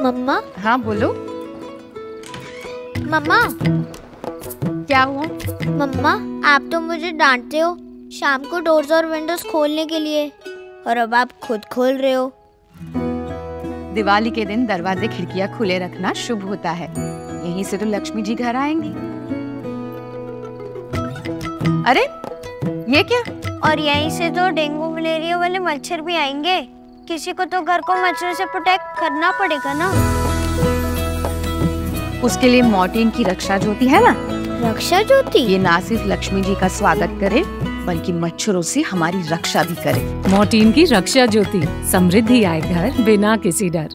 मम्मा? हाँ बोलो। मम्मा? क्या हुआ? मम्मा आप तो मुझे डांटते हो शाम को डोर्स और विंडोज़ खोलने के लिए और अब आप खुद खोल रहे हो। दिवाली के दिन दरवाजे खिड़कियाँ खुले रखना शुभ होता है। यहीं से तो लक्ष्मी जी घर आएँगी। अरे ये क्या? और यहीं से तो डेंगू मलेरिया वाले मच्छर भी आएँगे। किसी को तो घर को मच्छरों से प्रोटेक्ट करना पड़ेगा ना। उसके लिए मॉर्टिन की रक्षा ज्योति है ना? रक्षा ज्योति? ये ना सिर्फ़ लक्ष्मी जी का स्वागत करे बल्कि मच्छरों से हमारी रक्षा भी करे। मोर्टीन की रक्षा ज्योति समृद्धि आए घर बिना किसी डर।